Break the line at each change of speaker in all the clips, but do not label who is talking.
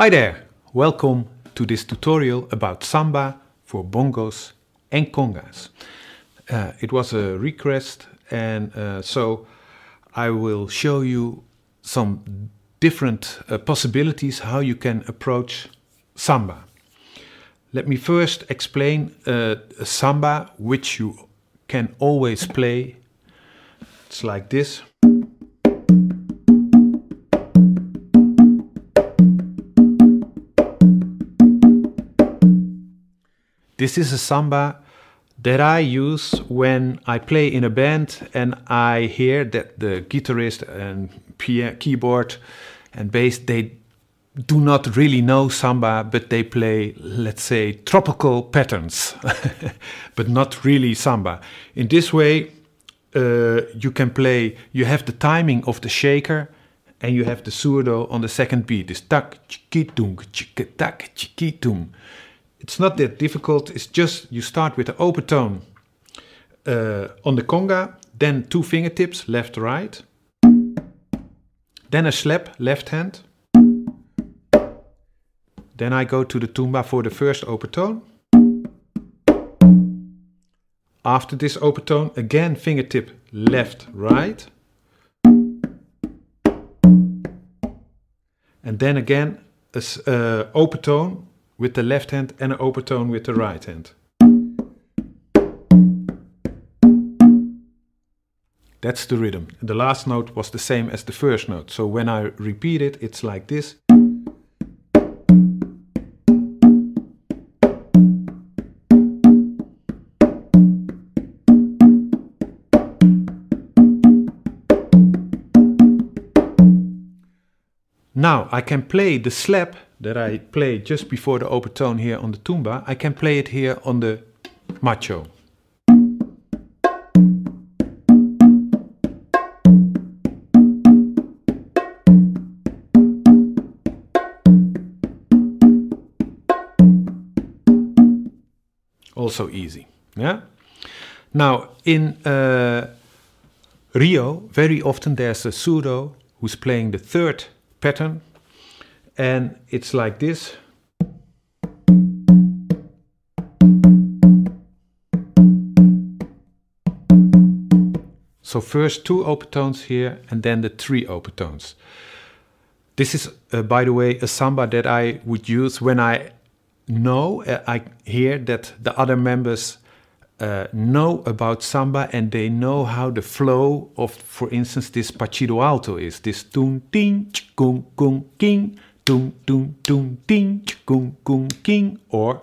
Hi there, welcome to this tutorial about samba for bongos and congas. Uh, it was a request and uh, so I will show you some different uh, possibilities how you can approach samba. Let me first explain uh, samba which you can always play. It's like this. This is a samba that I use when I play in a band and I hear that the guitarist and keyboard and bass they do not really know samba but they play let's say tropical patterns but not really samba. In this way uh, you can play you have the timing of the shaker and you have the surdo on the second beat. This tak chikitung tak chikitung it's not that difficult. It's just you start with the open tone uh, on the conga, then two fingertips, left, right. Then a slap, left hand. Then I go to the tumba for the first open tone. After this open tone, again fingertip left, right. And then again a uh, open tone with the left hand and an open tone with the right hand. That's the rhythm. The last note was the same as the first note. So when I repeat it, it's like this. Now I can play the slap that I play just before the open tone here on the tumba, I can play it here on the macho. Also easy. Yeah. Now in uh, Rio, very often there's a surdo who's playing the third pattern and it's like this. So first two open tones here and then the three open tones. This is, uh, by the way, a samba that I would use when I know, uh, I hear that the other members uh, know about samba and they know how the flow of, for instance, this partido alto is. This tun ting, kung kung king, tung tung tung ting kung kung king or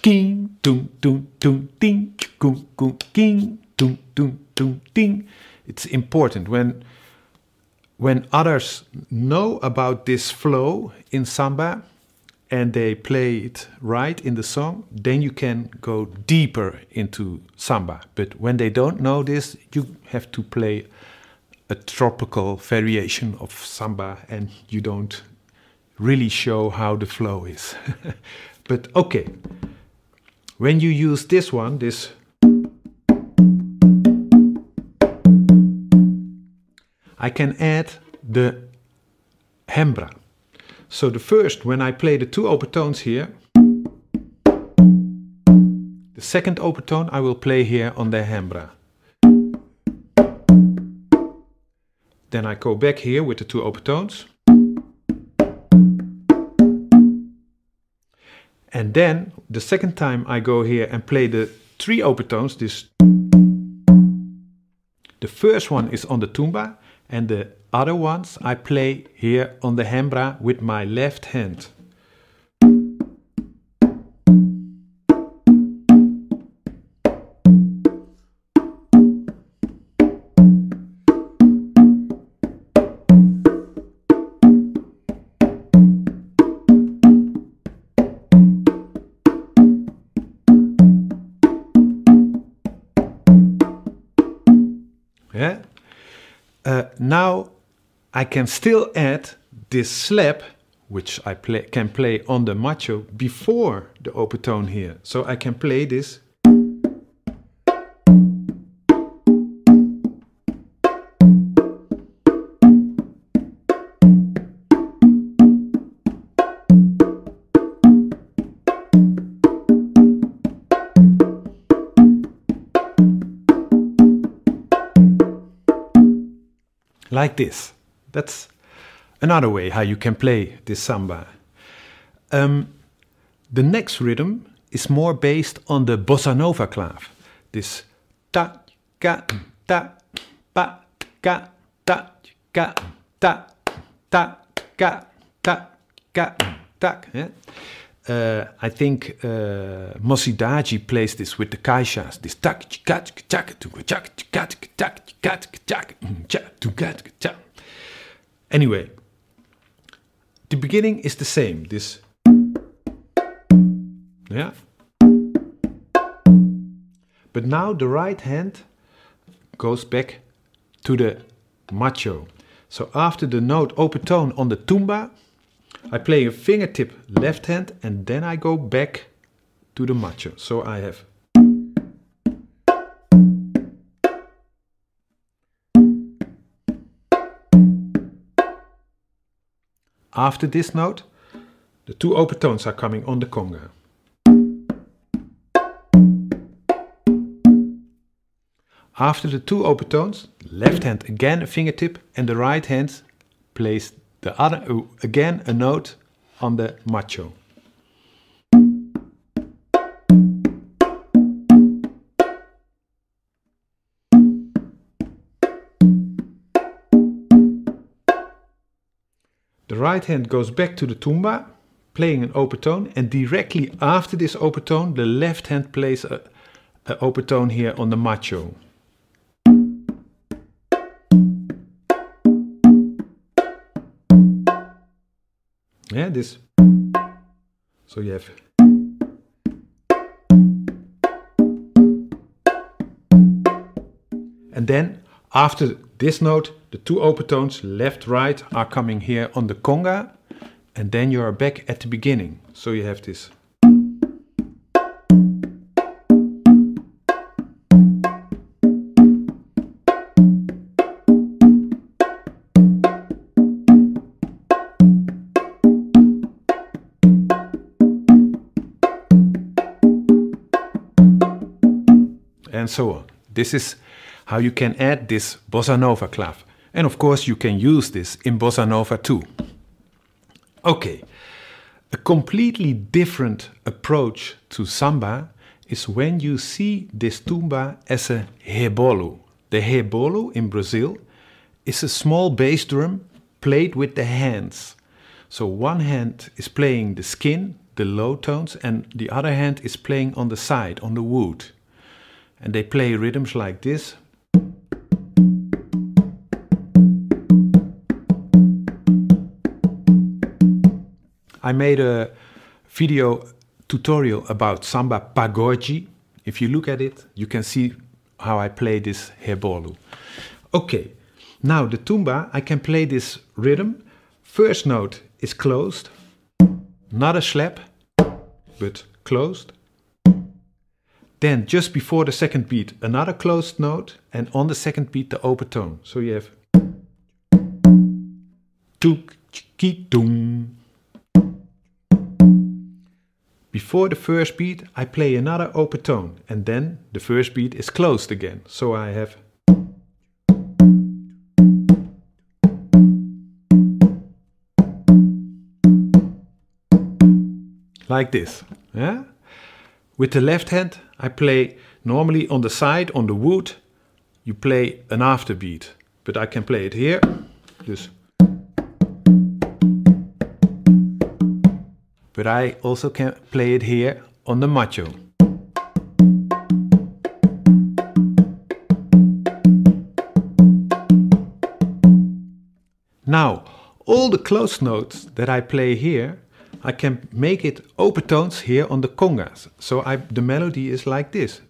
king tung tung tung ting kung kung king tung tung tung ting. It's important when when others know about this flow in samba and they play it right in the song, then you can go deeper into samba. But when they don't know this, you have to play a tropical variation of samba and you don't really show how the flow is. but okay, when you use this one, this I can add the hembra. So the first, when I play the two open tones here, the second open tone I will play here on the hembra. Then I go back here with the two open tones. And then the second time I go here and play the three open tones, this the first one is on the tumba and the other ones I play here on the hembra with my left hand. Now I can still add this slap, which I play, can play on the macho before the open tone here. So I can play this like this. That's another way how you can play this samba. Um, the next rhythm is more based on the bossa nova clave. This ta ka ta pa ka ta ka ta ta ka ta ka ta. Yeah? Uh, I think uh, Mocidade plays this with the caixas. This tak chak chak chak chak chak chak chak chak Anyway, the beginning is the same. This yeah. But now the right hand goes back to the macho. So after the note open tone on the tumba, I play a fingertip left hand and then I go back to the macho. So I have After this note, the two open tones are coming on the conga. After the two open tones, left hand again a fingertip and the right hand plays the other again a note on the macho. The right hand goes back to the tumba, playing an open tone, and directly after this open tone, the left hand plays a, a open tone here on the macho. Yeah, this. So you have. And then after this note, the two open tones left, right are coming here on the conga. And then you are back at the beginning. So you have this. And so on. This is how you can add this bossa nova clave. And of course you can use this in bossa nova too. Okay, a completely different approach to samba is when you see this tumba as a rebolo. The rebolo in Brazil is a small bass drum played with the hands. So one hand is playing the skin, the low tones, and the other hand is playing on the side, on the wood. And they play rhythms like this. I made a video tutorial about samba pagode. If you look at it, you can see how I play this rebolo. Okay, now the tumba, I can play this rhythm. First note is closed, not a slap, but closed. Then just before the second beat, another closed note, and on the second beat, the open tone. So you have. Before the first beat, I play another open tone, and then the first beat is closed again. So I have like this. Yeah? With the left hand, I play normally on the side, on the wood, you play an afterbeat. But I can play it here. Dus. But I also can play it here on the macho. Now, all the close notes that I play here I can make it open tones here on the congas. So I, the melody is like this.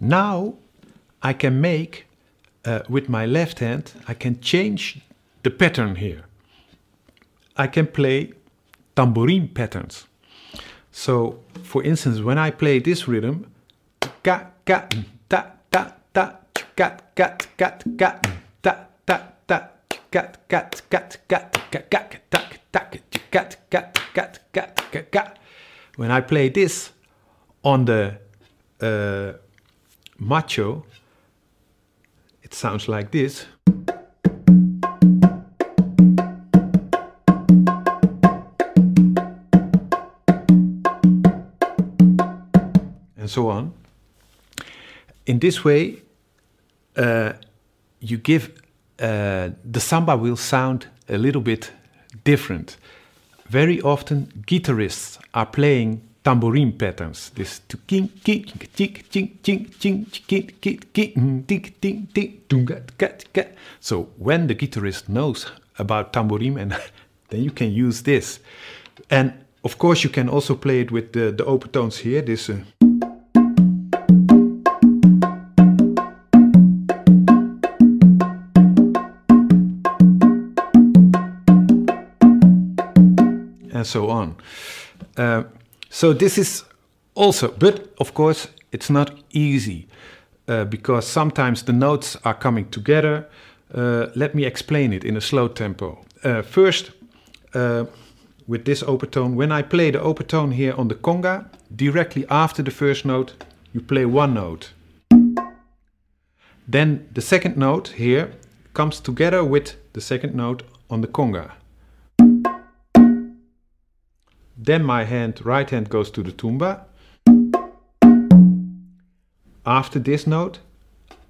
Now I can make, uh, with my left hand, I can change the pattern here. I can play tambourine patterns. So, for instance, when I play this rhythm, ka ka ta ta ta kat kat kat kat ta ta ta kat kat kat kat kat kat tak tak kat kat kat kat kat kat. When I play this on the uh, macho, it sounds like this. And so on. In this way, uh, you give uh, the samba will sound a little bit different. Very often, guitarists are playing tambourine patterns. This. So when the guitarist knows about tambourine, and then you can use this. And of course, you can also play it with the the open tones here. This. Uh, and so on. Uh, so this is also, but of course, it's not easy uh, because sometimes the notes are coming together. Uh, let me explain it in a slow tempo. Uh, first, uh, with this open tone, when I play the open tone here on the conga, directly after the first note, you play one note. Then the second note here comes together with the second note on the conga. Then my hand, right hand goes to the tumba. After this note,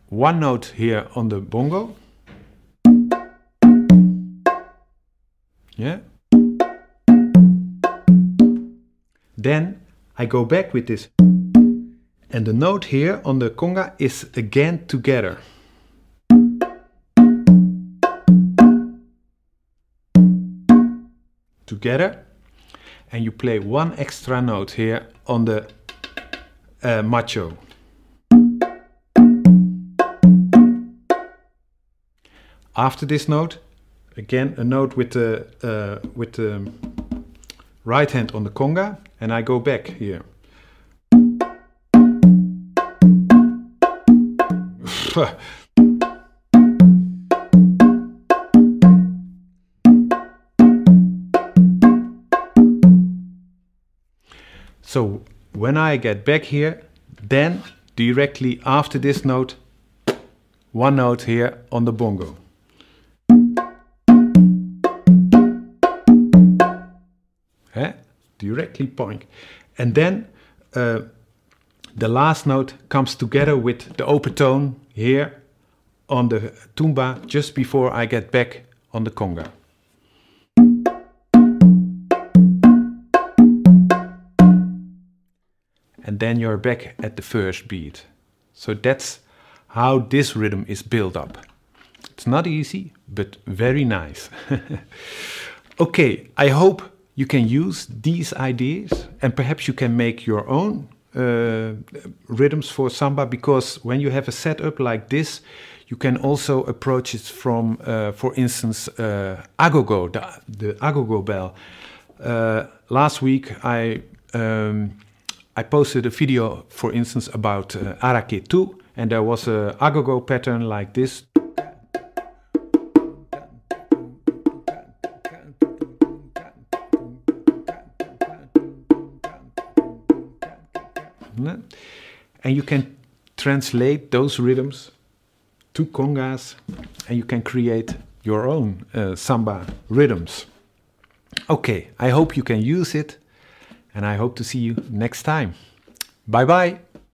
one note here on the bongo. Yeah. Then I go back with this. And the note here on the conga is again together. Together and you play one extra note here on the uh, macho. After this note, again a note with the uh, with the right hand on the conga, and I go back here. So when I get back here, then directly after this note, one note here on the bongo. Eh? Directly point. And then uh, the last note comes together with the open tone here on the tumba just before I get back on the conga. And then you're back at the first beat. So that's how this rhythm is built up. It's not easy, but very nice. okay, I hope you can use these ideas and perhaps you can make your own uh, rhythms for samba because when you have a setup like this, you can also approach it from, uh, for instance, uh, agogo, the, the agogo bell. Uh, last week I um, I posted a video, for instance, about uh, Arake 2, and there was a agogo pattern like this. And you can translate those rhythms to congas and you can create your own uh, samba rhythms. Okay, I hope you can use it and I hope to see you next time. Bye bye.